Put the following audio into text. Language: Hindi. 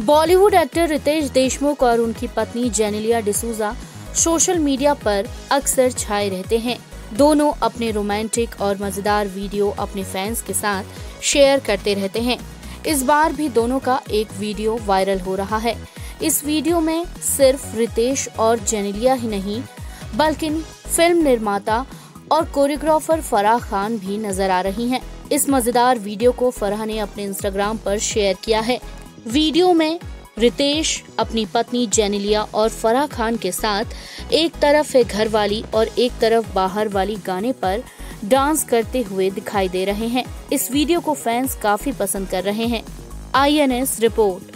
बॉलीवुड एक्टर रितेश देशमुख और उनकी पत्नी जेनेलिया डिसूजा सोशल मीडिया पर अक्सर छाए रहते हैं। दोनों अपने रोमांटिक और मज़ेदार वीडियो अपने फैंस के साथ शेयर करते रहते हैं। इस बार भी दोनों का एक वीडियो वायरल हो रहा है। इस वीडियो में सिर्फ़ रितेश और जेनेलिया ही नहीं, बल्कि फ़िल्म निर्माता और कोरियोग्राफर फराह खान भी नज़र आ रही हैं। इस मज़ेदार वीडियो को फराह ने अपने इंस्टाग्राम पर शेयर किया है। वीडियो में रितेश अपनी पत्नी जेनिलिया और फराह खान के साथ एक तरफ़ है घर वाली और एक तरफ़ बाहर वाली गाने पर डांस करते हुए दिखाई दे रहे हैं। इस वीडियो को फैंस काफ़ी पसंद कर रहे हैं। आईएनएस रिपोर्ट।